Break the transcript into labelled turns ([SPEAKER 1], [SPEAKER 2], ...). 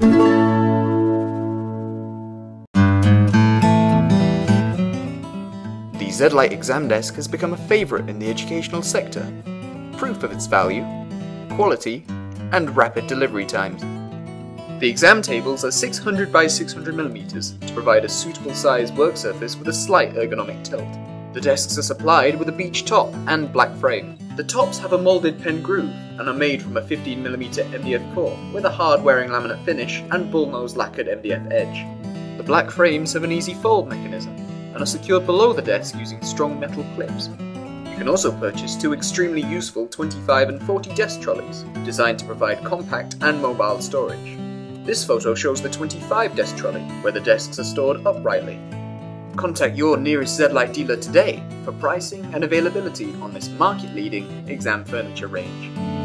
[SPEAKER 1] The Z-Lite exam desk has become a favourite in the educational sector, proof of its value, quality, and rapid delivery times. The exam tables are 600 by 600 mm to provide a suitable size work surface with a slight ergonomic tilt. The desks are supplied with a beech top and black frame. The tops have a moulded pen groove and are made from a 15mm MDF core with a hard wearing laminate finish and bullnose lacquered MDF edge. The black frames have an easy fold mechanism and are secured below the desk using strong metal clips. You can also purchase two extremely useful 25 and 40 desk trolleys, designed to provide compact and mobile storage. This photo shows the 25 desk trolley, where the desks are stored uprightly. Contact your nearest Z-Lite dealer today for pricing and availability on this market-leading exam furniture range.